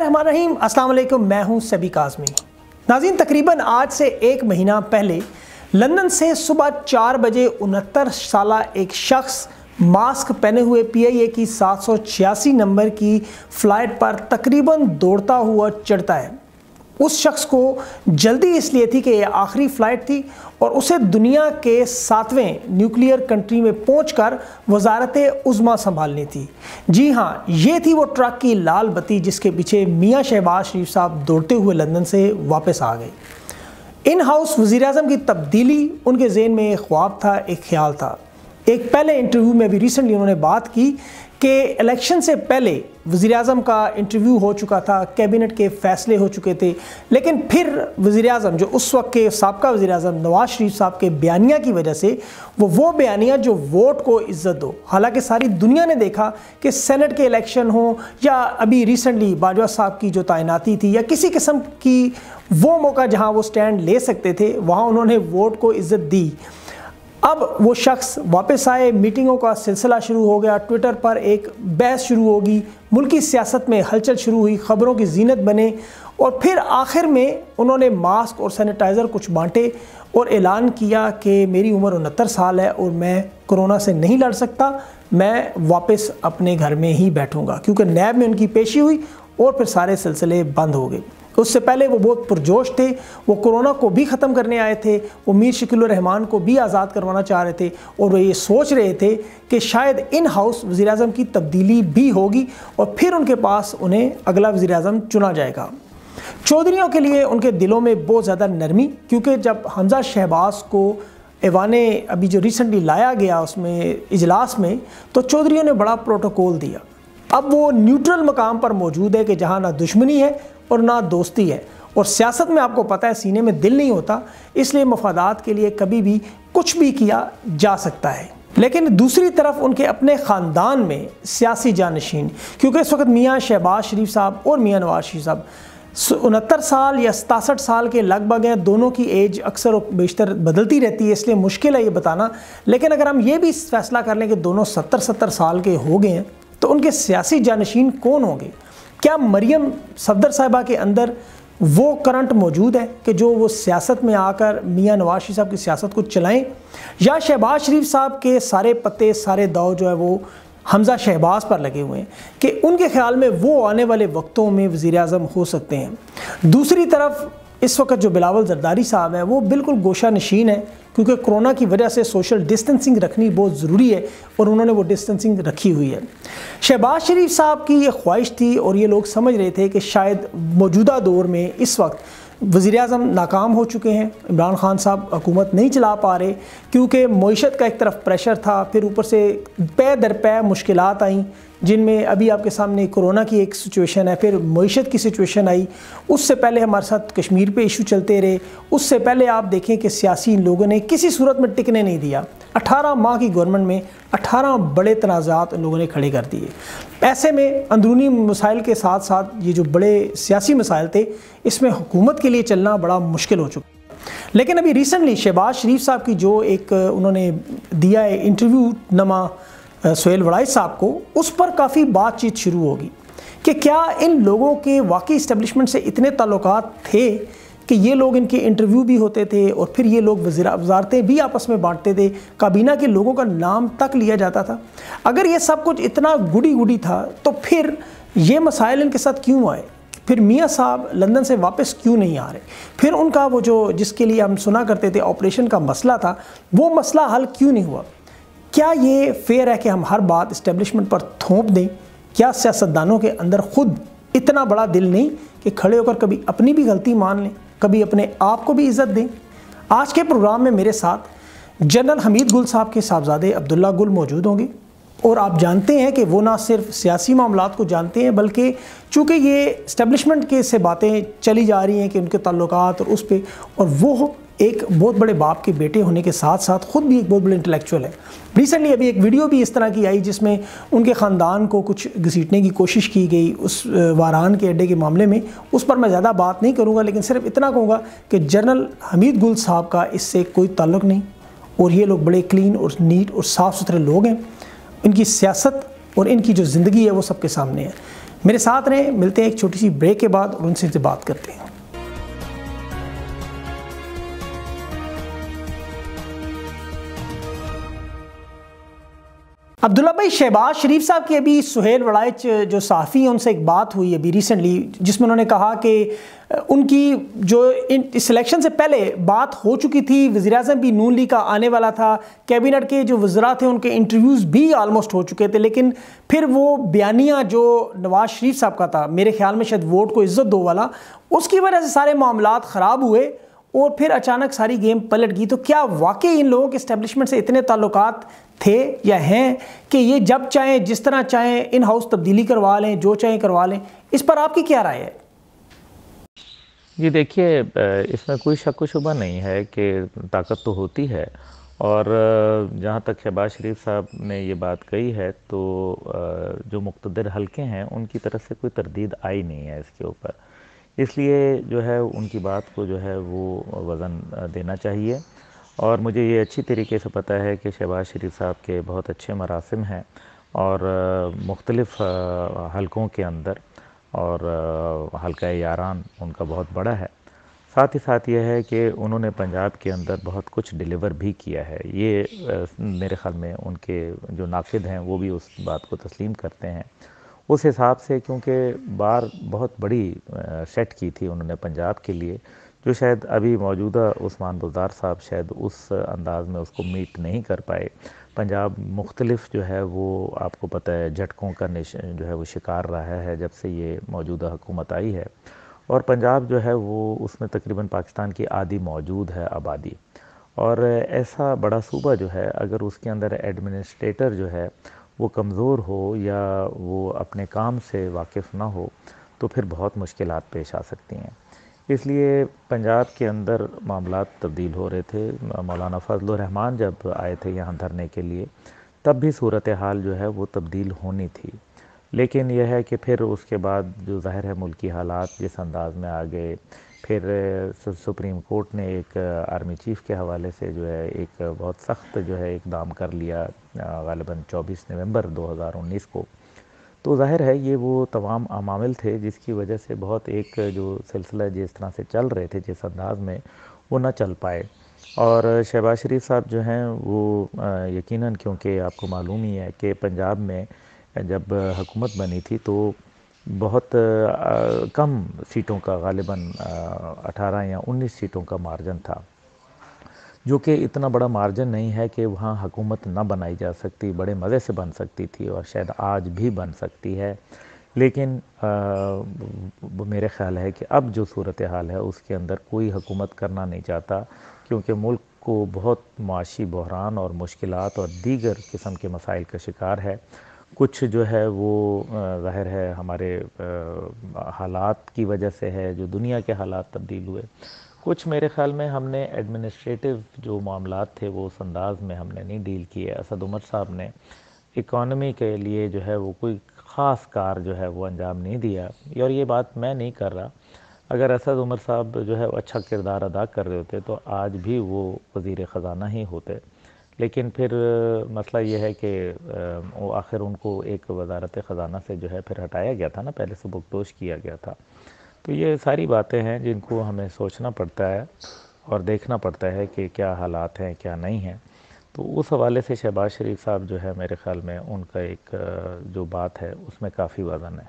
बिस्मिल्लाहिर्रहमानिर्रहीम अस्सलाम मैं हूँ सभी काजमी। नाजीन तकरीबन आज से एक महीना पहले लंदन से सुबह चार बजे उनहत्तर साल एक शख्स मास्क पहने हुए पीआईए की सात नंबर की फ़्लाइट पर तकरीबन दौड़ता हुआ चढ़ता है। उस शख्स को जल्दी इसलिए थी कि यह आखिरी फ़्लाइट थी और उसे दुनिया के सातवें न्यूक्लियर कंट्री में पहुंचकर वजारत उज़मा संभालनी थी। जी हाँ ये थी वो ट्रक की लाल बत्ती जिसके पीछे मियाँ शहबाज शरीफ साहब दौड़ते हुए लंदन से वापस आ गए। इन हाउस वज़ी अजम की तब्दीली उनके जेन में एक ख्वाब था, एक ख्याल था। एक पहले इंटरव्यू में भी रिसेंटली उन्होंने बात की कि इलेक्शन से पहले वज़ी अजम का इंटरव्यू हो चुका था, कैबिनेट के फैसले हो चुके थे, लेकिन फिर वज़ी अजम जो उस वक्त के सबका वज़ी अजम नवाज़ शरीफ साहब के बयानिया की वजह से, वो वो बयानिया जो वोट को इज़्ज़त दो। हालाँकि सारी दुनिया ने देखा कि सेनेट के इलेक्शन हो या अभी रिसेंटली बाजवा साहब की जो तैनाती थी या किसी किस्म की वो मौका जहाँ वो स्टैंड ले सकते थे, वहाँ उन्होंने वोट को इज़्ज़त दी। अब वो शख्स वापस आए, मीटिंगों का सिलसिला शुरू हो गया। ट्विटर पर एक बहस शुरू होगी। मुल्की सियासत में हलचल शुरू हुई, ख़बरों की जीनत बने और फिर आखिर में उन्होंने मास्क और सैनिटाइज़र कुछ बांटे और ऐलान किया कि मेरी उम्र उनहत्तर साल है और मैं कोरोना से नहीं लड़ सकता। मैं वापस अपने घर में ही बैठूँगा, क्योंकि नैब में उनकी पेशी हुई और फिर सारे सिलसिले बंद हो गए। उससे पहले वो बहुत पुरजोश थे, वो कोरोना को भी ख़त्म करने आए थे, वो मीर शकील रहमान को भी आज़ाद करवाना चाह रहे थे और वो ये सोच रहे थे कि शायद इन हाउस वज़ी अजम की तब्दीली भी होगी और फिर उनके पास उन्हें अगला वज़ी अजम चुना जाएगा। चौधरीों के लिए उनके दिलों में बहुत ज़्यादा नरमी, क्योंकि जब हमजा शहबाज को ऐवान अभी जो रिसेंटली लाया गया उसमें, इजलास में तो चौधरीों ने बड़ा प्रोटोकॉल दिया। अब वो न्यूट्रल मकाम पर मौजूद है कि जहाँ ना दुश्मनी है और ना दोस्ती है। और सियासत में आपको पता है, सीने में दिल नहीं होता, इसलिए मफादात के लिए कभी भी कुछ भी किया जा सकता है। लेकिन दूसरी तरफ़ उनके अपने ख़ानदान में सियासी जानशीन, क्योंकि इस वक्त मियाँ शहबाज शरीफ साहब और मियाँ नवाज़ शरीफ साहब उनहत्तर साल या सतासठ साल के लगभग हैं। दोनों की एज अक्सर बेशतर बदलती रहती है, इसलिए मुश्किल है ये बताना। लेकिन अगर हम ये भी फैसला कर लें कि दोनों सत्तर सत्तर साल के हो गए हैं तो उनके सियासी जानशीन कौन होंगे? क्या मरियम सफदर साहिबा के अंदर वो करंट मौजूद है कि जो वो सियासत में आकर मियाँ नवाज़ शरीफ साहब की सियासत को चलाएँ? या शहबाज शरीफ साहब के सारे पत्ते सारे दाव जो है वो हमज़ा शहबाज पर लगे हुए हैं कि उनके ख्याल में वो आने वाले वक्तों में वज़ी अजम हो सकते हैं। दूसरी तरफ़ इस वक्त जो बिलावल जरदारी साहब हैं, वो बिल्कुल गोशा नशीन है, क्योंकि कोरोना की वजह से सोशल डिस्टेंसिंग रखनी बहुत ज़रूरी है और उन्होंने वो डिस्टेंसिंग रखी हुई है। शहबाज शरीफ साहब की ये ख्वाहिश थी और ये लोग समझ रहे थे कि शायद मौजूदा दौर में इस वक्त वज़ी अजम नाकाम हो चुके हैं। इमरान खान साहब हुकूमत नहीं चला पा रहे, क्योंकि मीशत का एक तरफ़ प्रेशर था, फिर ऊपर से पै दर पै मुश्किल आई जिनमें अभी आपके सामने कोरोना की एक सिचुएशन है, फिर मीशत की सिचुएशन आई। उससे पहले हमारे साथ कश्मीर पे इशू चलते रहे। उससे पहले आप देखें कि सियासी लोगों ने किसी सूरत में टिकने नहीं दिया। 18 माह की गवर्नमेंट में 18 बड़े तनाज़ात लोगों ने खड़े कर दिए। ऐसे में अंदरूनी मसाइल के साथ साथ ये जो बड़े सियासी मसाइल थे, इसमें हुकूमत के लिए चलना बड़ा मुश्किल हो चुका। लेकिन अभी रिसेंटली शहबाज शरीफ साहब की जो एक उन्होंने दिया है इंटरव्यू नमा सोहेल वड़ाई साहब को उस पर काफ़ी बातचीत शुरू होगी कि क्या इन लोगों के वाकई इस्टेब्लिशमेंट से इतने ताल्लुक थे कि ये लोग इनके इंटरव्यू भी होते थे और फिर ये लोग वजारतें भी आपस में बांटते थे, काबीना के लोगों का नाम तक लिया जाता था। अगर ये सब कुछ इतना गुड़ी गुड़ी था तो फिर ये मसाइल इनके साथ क्यों आए? फिर मियाँ साहब लंदन से वापस क्यों नहीं आ रहे? फिर उनका वो जो जिसके लिए हम सुना करते थे ऑपरेशन का मसला था, वो मसला हल क्यों नहीं हुआ? क्या ये फेयर है कि हम हर बात इस्टेब्लिशमेंट पर थोप दें? क्या सियासतदानों के अंदर खुद इतना बड़ा दिल नहीं कि खड़े होकर कभी अपनी भी गलती मान लें, कभी अपने आप को भी इज़्ज़त दें? आज के प्रोग्राम में मेरे साथ जनरल हमीद गुल साहब के साहबजादे अब्दुल्ला गुल मौजूद होंगे। और आप जानते हैं कि वो ना सिर्फ़ सियासी मामला को जानते हैं, बल्कि चूँकि ये इस्टेब्लिशमेंट के से बातें चली जा रही हैं कि उनके ताल्लुक और उस पर और वो एक बहुत बड़े बाप के बेटे होने के साथ साथ ख़ुद भी एक बहुत बड़े इंटेलेक्चुअल है। रिसेंटली अभी एक वीडियो भी इस तरह की आई जिसमें उनके ख़ानदान को कुछ घसीटने की कोशिश की गई उस वारान के अड्डे के मामले में। उस पर मैं ज़्यादा बात नहीं करूँगा, लेकिन सिर्फ़ इतना कहूँगा कि जनरल हमीद गुल साहब का इससे कोई ताल्लुक़ नहीं। और ये लोग बड़े क्लीन और नीट और साफ़ सुथरे लोग हैं। इनकी सियासत और इनकी जो ज़िंदगी है वो सबके सामने है। मेरे साथ रहें, मिलते हैं एक छोटी सी ब्रेक के बाद और उनसे बात करते हैं। अब्दुल्ला भाई शहबाज शरीफ साहब की अभी सुहेल वड़ाइच जो साफ़ी हैं, उनसे एक बात हुई अभी रिसेंटली जिसमें उन्होंने कहा कि उनकी जो इन सिलेक्शन से पहले बात हो चुकी थी वज़ी अजम भी नून लीग का आने वाला था, कैबिनेट के जो वज़रा थे, उनके इंटरव्यूज़ भी आलमोस्ट हो चुके थे, लेकिन फिर वो बयानिया जो नवाज़ शरीफ साहब का था, मेरे ख्याल में शायद वोट को इज़्ज़त दो वाला, उसकी वजह से सारे मामला ख़राब हुए, और फिर अचानक सारी गेम पलट गई। तो क्या वाकई इन लोगों के इस्टेब्लिशमेंट से इतने ताल्लुकात थे या हैं कि ये जब चाहें, जिस तरह चाहें इन हाउस तब्दीली करवा लें, जो चाहें करवा लें, इस पर आपकी क्या राय है? जी देखिए इसमें कोई शक शुबा नहीं है कि ताकत तो होती है और जहाँ तक शहबाज शरीफ साहब ने ये बात कही है तो जो मुख्तर हल्के हैं, उनकी तरफ़ से कोई तरदीद आई नहीं है इसके ऊपर। इसलिए जो है, उनकी बात को जो है, वो वज़न देना चाहिए। और मुझे ये अच्छी तरीके से पता है कि शहबाज शरीफ साहब के बहुत अच्छे मरासम हैं और मुख्तलफ़ हलकों के अंदर और हल्का यारान उनका बहुत बड़ा है। साथ ही साथ यह है कि उन्होंने पंजाब के अंदर बहुत कुछ डिलीवर भी किया है। ये मेरे ख़्याल में उनके जो नाकद हैं वो भी उस बात को तस्लीम करते हैं। उस हिसाब से क्योंकि बार बहुत बड़ी सेट की थी उन्होंने पंजाब के लिए जो शायद अभी मौजूदा उस्मान बुजदार साहब शायद उस अंदाज में उसको मीट नहीं कर पाए। पंजाब मुख्तलिफ़ जो है वो, आपको पता है, झटकों का जो है वो शिकार रहा है जब से ये मौजूदा हुकूमत आई है। और पंजाब जो है वो, उसमें तकरीबन पाकिस्तान की आदि मौजूद है आबादी। और ऐसा बड़ा सूबा जो है, अगर उसके अंदर एडमिनिस्ट्रेटर जो है वो कमज़ोर हो या वो अपने काम से वाकिफ़ ना हो तो फिर बहुत मुश्किल पेश आ सकती हैं। इसलिए पंजाब के अंदर मामला तब्दील हो रहे थे। मौलाना फजल रहमान जब आए थे यहाँ धरने के लिए, तब भी सूरत हाल जो है वो तब्दील होनी थी। लेकिन यह है कि फिर उसके बाद जो ज़ाहिर है मुल्की हालात जिस अंदाज में आ गए, फिर सुप्रीम कोर्ट ने एक आर्मी चीफ़ के हवाले से जो है एक बहुत सख्त जो है इकदाम कर लिया गालिबा 24 नवंबर 2019 को। तो ज़ाहिर है ये वो तमाम अमामिल थे जिसकी वजह से बहुत एक जो सिलसिला जिस तरह से चल रहे थे जिस अंदाज में वो ना चल पाए। और शहबाज शरीफ साहब जो हैं वो यकीनन क्योंकि आपको मालूम ही है कि पंजाब में जब हुकूमत बनी थी तो बहुत कम सीटों का गालिबा 18 या 19 सीटों का मार्जन था। जो कि इतना बड़ा मार्जिन नहीं है कि वहाँ हुकूमत ना बनाई जा सकती बड़े मज़े से बन सकती थी और शायद आज भी बन सकती है। लेकिन आ, मेरे ख्याल है कि अब जो सूरत हाल है उसके अंदर कोई हुकूमत करना नहीं चाहता क्योंकि मुल्क को बहुत माशी बहरान और मुश्किल और दीगर किस्म के मसाइल का शिकार है। कुछ जो है वो ज़ाहिर है हमारे हालात की वजह से है जो दुनिया के हालात तब्दील हुए। कुछ मेरे ख़्याल में हमने एडमिनिस्ट्रेटिव जो मामला थे, वो उस अंदाज में हमने नहीं डील किए। असद उमर साहब ने इकॉनमी के लिए जो है वो कोई ख़ास कार जो है वो अंजाम नहीं दिया। और ये बात मैं नहीं कर रहा। अगर असद उमर साहब जो है अच्छा किरदार अदा कर रहे होते तो आज भी वो वज़ी ख़जाना ही होते। लेकिन फिर मसला ये है कि आखिर उनको एक वजारत ख़जाना से जो है फिर हटाया गया था ना, पहले से बुकदोश किया गया था। तो ये सारी बातें हैं जिनको हमें सोचना पड़ता है और देखना पड़ता है कि क्या हालात हैं, क्या नहीं हैं। तो उस हवाले से शहबाज शरीफ साहब जो है मेरे ख्याल में उनका एक जो बात है, उसमें काफ़ी वज़न है।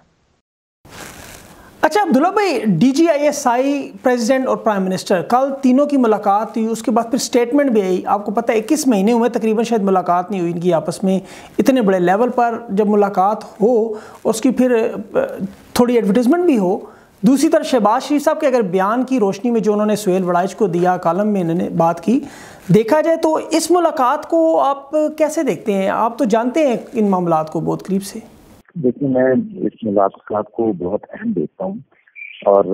अच्छा अब्दुल्ला भाई डीजीआईएसआई प्रेसिडेंट और प्राइम मिनिस्टर, कल तीनों की मुलाकात हुई, उसके बाद फिर स्टेटमेंट भी आई। आपको पता है, इक्कीस महीने हुए, तकरीबन शायद मुलाकात नहीं हुई इनकी आपस में, इतने बड़े लेवल पर जब मुलाकात हो, उसकी फिर थोड़ी एडवर्टीज़मेंट भी हो दूसरी तरफ़ शहबाज शरीफ साहब के अगर बयान की रोशनी में जो उन्होंने सुहेल वड़ाइज को दिया, कालम में इन्होंने बात की, देखा जाए तो इस मुलाकात को आप कैसे देखते हैं? आप तो जानते हैं इन मामला को बहुत करीब से। देखिए, मैं इस मुलाकात को बहुत अहम देखता हूँ और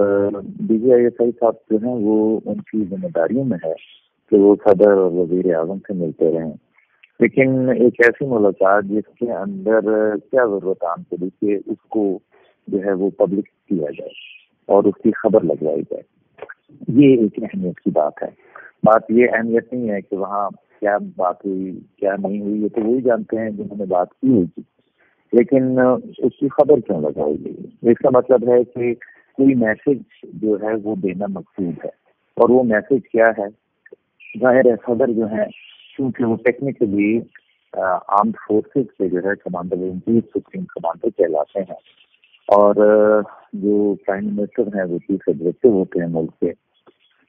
डी जी आई एस आई साहब जो है, वो उनकी जिम्मेदारियों में है कि वो सदर और वज़ीर आज़म से मिलते रहें। लेकिन एक ऐसी मुलाकात जिसके अंदर क्या ज़रूरत आम पड़ी कि उसको जो है वो पब्लिक किया जाए और उसकी खबर लगवाई जाए। ये एक अहमियत की बात है। बात ये अहमियत नहीं है कि वहाँ क्या बात हुई, क्या नहीं हुई, ये तो वही जानते हैं जिन्होंने बात की होगी लेकिन उसकी खबर क्यों लगाई गई? इसका मतलब है कि कोई मैसेज जो है वो देना मकसूद है। और वो मैसेज क्या है? ज़ाहिर है सदर जो है, क्योंकि वो टेक्निकली आर्म्ड फोर्सेस के जो है commander in chief supreme commander कहलाते हैं। और जो प्राइम मिनिस्टर हैं वो चीफ एग्जेक्टिव होते हैं मुल्क के।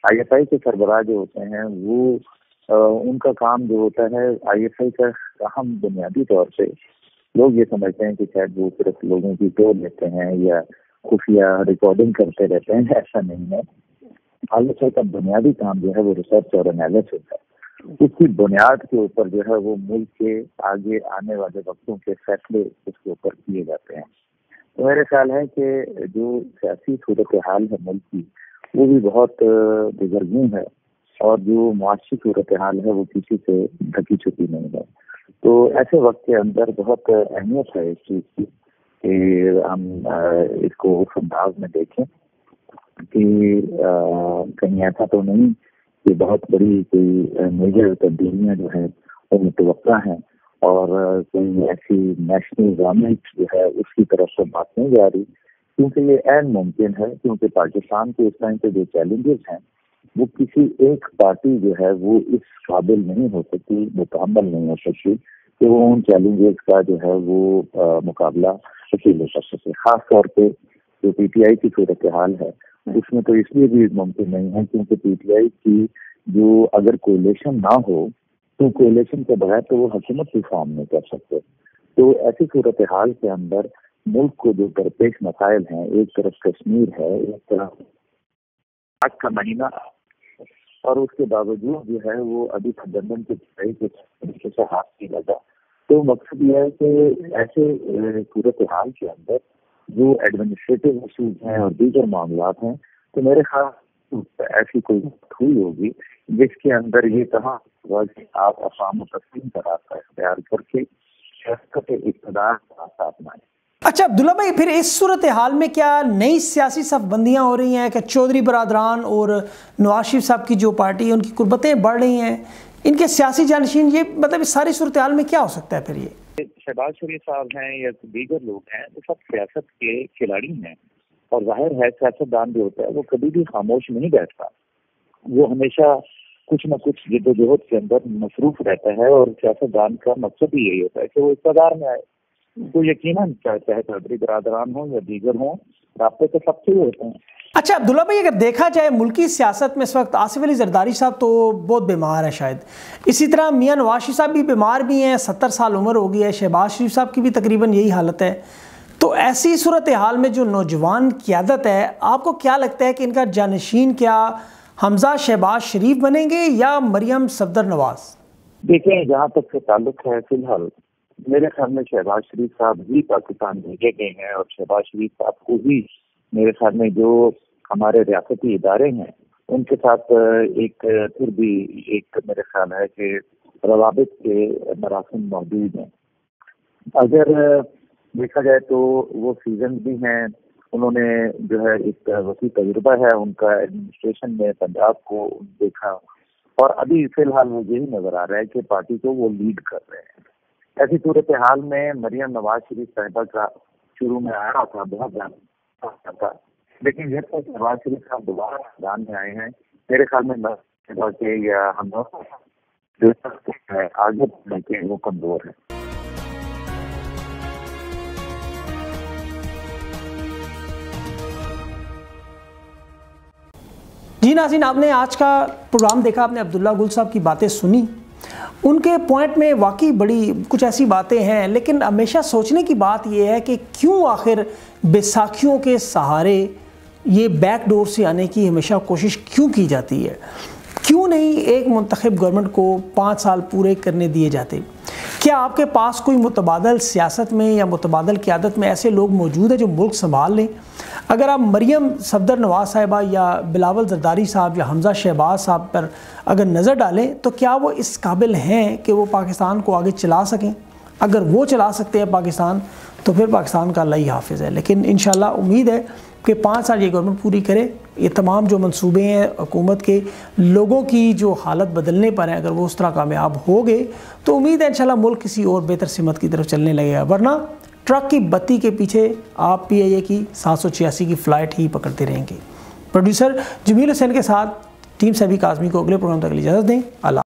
आईएसआई के सरबराह जो होते हैं वो आ, उनका काम जो होता है आईएसआई का अहम बुनियादी तौर पे लोग ये समझते हैं कि शायद वो सिर्फ़ लोगों की टोर लेते हैं या खुफिया रिकॉर्डिंग करते रहते हैं ऐसा नहीं है। आईएसआई का बुनियादी काम जो है वो रिसर्च और एनालिसिस है। उसकी बुनियाद के ऊपर जो है वो मुल्क के आगे आने वाले वक्तों के फैसले उसके ऊपर किए जाते हैं। तो मेरा ख्याल है कि जो सियासी सूरत हाल है मुल्क की वो भी बहुत बेगरगू है और जो मुआशी सूरत हाल है वो किसी से ढकी छुपी नहीं है। तो ऐसे वक्त के अंदर बहुत अहमियत है इस चीज़ की कि हम इसको उस अंदाज में देखें कि कहीं ऐसा तो नहीं कि बहुत बड़ी कोई मेजर तब्दीलियाँ जो है, वो मुतव हैं। और कोई ऐसी नेशनल गवर्नमेंट जो है उसकी तरफ़ से बात नहीं जा रही क्योंकि ये एन मुमकिन है क्योंकि पाकिस्तान के इस टाइम पे जो चैलेंजेस हैं वो किसी एक पार्टी जो है वो इस काबिल नहीं हो सकती मुकम्मल नहीं हो सकती कि वो उन चैलेंजेस का जो है वो आ, मुकाबला अकेले कर सके। खास तौर पे जो पीटीआई की सूरत हाल है उसमें तो इसलिए भी मुमकिन नहीं है क्योंकि पीटीआई की जो अगर कोलेशन ना हो तो कोलेशन के बगैर तो वो हुकूमत भी फॉर्म नहीं कर सकते। तो ऐसी सूरत हाल के अंदर मुल्क को जो दरपेश मसाइल हैं, एक तरफ़ कश्मीर है, एक तरफ़ आज का महीना और उसके बावजूद जो है वो अभी गठबंधन के तरीके से हाथ नहीं लगा। तो मकसद यह है कि ऐसे सूरत हाल के अंदर जो एडमिनिस्ट्रेटिव इशूज हैं और दीगर मामला हैं तो मेरे ख्याल ऐसी कोई हुई होगी जिसके अंदर ये कहा कि आप असाम तस्लीम का रास्ता इख्तियार करके शरकत इकतदार का अपनाएँ अच्छा अब्दुल्ला भाई फिर इस सूरत हाल में क्या नई सियासी सफबंदियाँ हो रही हैं? कि चौधरी बरदरान और नवाज़ शरीफ साहब की जो पार्टी है उनकी कुर्बतें बढ़ रही हैं? इनके सियासी जानशीन ये मतलब इस सारी सूरत हाल में क्या हो सकता है फिर ये? शहबाज शरीफ साहब हैं या दीगर लोग हैं वो सब सियासत के खिलाड़ी हैं। और ज़ाहिर है सियासतदान जो होता है वो कभी भी खामोश नहीं बैठता। वो हमेशा कुछ न कुछ जद्दोजहद के अंदर मसरूफ रहता है और सियासतदान का मकसद ही यही होता है कि वो इकतदार में आए। तो यकीन चाहे चौधरी बरदरान हो या दीगर हो रबते तो सबसे ही होते हैं। अच्छा अब्दुल्ला भाई, अगर देखा जाए मुल्की सियासत में इस वक्त आसिफ अली जरदारी साहब तो बहुत बीमार है शायद। इसी तरह मियाँ नवाज़ साहब भी बीमार भी हैं, सत्तर साल उम्र हो गई है, शहबाज शरीफ साहब की भी तकरीबन यही हालत है। तो ऐसी सूरत हाल में जो नौजवान क्यादत है, आपको क्या लगता है कि इनका जानशीन क्या हमजा शहबाज शरीफ बनेंगे या मरियम सफदर नवाज़? देखिए, जहाँ तक से ताल्लुक है, फ़िलहाल मेरे ख्याल में शहबाज शरीफ साहब ही पाकिस्तान भेजे गए हैं और शहबाज शरीफ साहब को ही मेरे ख्याल में जो हमारे रियासती इदारे हैं, उनके साथ एक, फिर भी एक मेरे ख्याल है कि रवाबित के मरासम मौजूद हैं। अगर देखा जाए तो वो सीज़न भी हैं उन्होंने जो है एक वसी तजुर्बा है, उनका एडमिनिस्ट्रेशन में पंजाब को देखा। और अभी फ़िलहाल वो यही नज़र आ रहा है कि पार्टी को वो लीड कर रहे हैं। ऐसी सूरत हाल में मरियम नवाज़ शरीफ साहिबा का शुरू में आया था, बहुत ज़्यादा था। लेकिन जब तक नवाज़ शरीफ साहब दोबारा मैदान में आए हैं, मेरे ख्याल में के या हम है, आगे बढ़ने के वो कमज़ोर है। जी नाजिन, आपने आज का प्रोग्राम देखा, आपने अब्दुल्ला गुल साहब की बातें सुनी। उनके पॉइंट में वाकई बड़ी कुछ ऐसी बातें हैं, लेकिन हमेशा सोचने की बात यह है कि क्यों आखिर बैसाखियों के सहारे ये बैक डोर से आने की हमेशा कोशिश क्यों की जाती है? क्यों नहीं एक मंतखब गवर्नमेंट को पाँच साल पूरे करने दिए जाते? क्या आपके पास कोई मुतबादल सियासत में या मुतबादल क्यादत में ऐसे लोग मौजूद हैं जो मुल्क संभाल लें? अगर आप मरियम सफदर नवाज़ साहिबा या बिलावल जरदारी साहब या हमजा शहबाज साहब पर अगर नज़र डालें तो क्या वो इस काबिल हैं कि वो पाकिस्तान को आगे चला सकें? अगर वो चला सकते हैं पाकिस्तान तो फिर पाकिस्तान का ही हाफिज़ है। लेकिन इन उम्मीद है कि पाँच साल ये गवर्नमेंट पूरी करे। ये तमाम जो मंसूबे हैं हुकूमत के, लोगों की जो हालत बदलने पर है, अगर वो उस तरह कामयाब हो गए तो उम्मीद है इंशाल्लाह मुल्क किसी और बेहतर सिमत की तरफ़ चलने लगेगा। वरना ट्रक की बत्ती के पीछे आप पी आई ए की सात सौ छियासी की फ़्लाइट ही पकड़ते रहेंगे। प्रोड्यूसर जमील हुसैन के साथ टीम सभी काजमी को अगले प्रोग्राम तक इजाज़त दें। अल्लाह